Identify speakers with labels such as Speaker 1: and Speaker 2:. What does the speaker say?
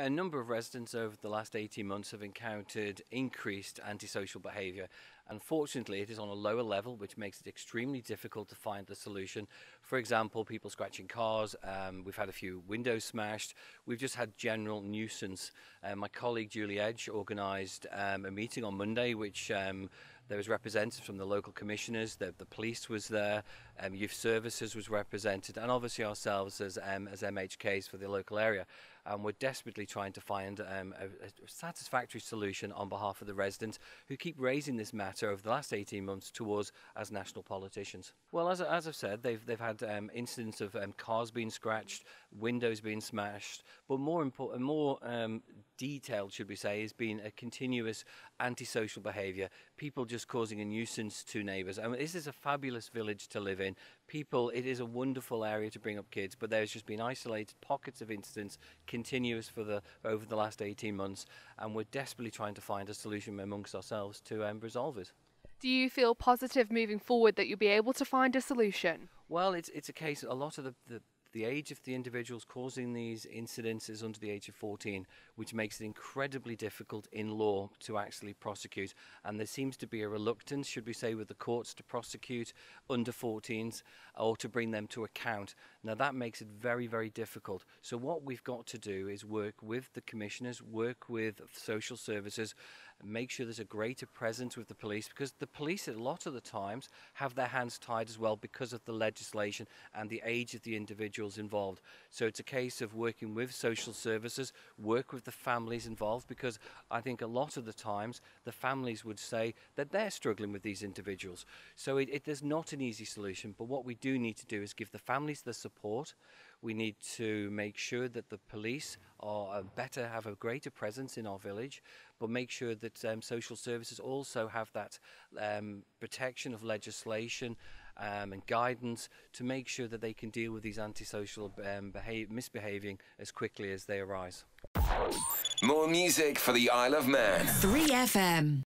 Speaker 1: A number of residents over the last 18 months have encountered increased antisocial behaviour. Unfortunately, it is on a lower level, which makes it extremely difficult to find the solution. For example, people scratching cars, um, we've had a few windows smashed, we've just had general nuisance. Uh, my colleague Julie Edge organised um, a meeting on Monday, which um, there was representatives from the local commissioners, the, the police was there, um, youth services was represented, and obviously ourselves as, um, as MHKs for the local area. And we're desperately trying to find um, a, a satisfactory solution on behalf of the residents who keep raising this matter over the last 18 months towards as national politicians. Well, as, as I've said, they've, they've had um, incidents of um, cars being scratched, windows being smashed, but more important, more um, detailed, should we say, has been a continuous antisocial behaviour. People just causing a nuisance to neighbours. I mean, this is a fabulous village to live in. People, it is a wonderful area to bring up kids, but there's just been isolated pockets of incidents, continuous for the over the last 18 months, and we're desperately trying to find a solution amongst ourselves to um, resolve it.
Speaker 2: Do you feel positive moving forward that you'll be able to find a solution?
Speaker 1: Well, it's it's a case. A lot of the, the the age of the individuals causing these incidents is under the age of 14, which makes it incredibly difficult in law to actually prosecute. And there seems to be a reluctance, should we say, with the courts to prosecute under 14s or to bring them to account. Now, that makes it very, very difficult. So, what we've got to do is work with the commissioners, work with social services, make sure there's a greater presence with the police because the police, a lot of the times, have their hands tied as well because of the legislation and the age of the individual individuals involved. So it's a case of working with social services, work with the families involved, because I think a lot of the times the families would say that they're struggling with these individuals. So it, it, there's not an easy solution, but what we do need to do is give the families the support. We need to make sure that the police are uh, better, have a greater presence in our village, but make sure that um, social services also have that um, protection of legislation um, and guidance to make sure that they can deal with these antisocial um, misbehaving as quickly as they arise.
Speaker 3: More music for the Isle of Man. 3FM.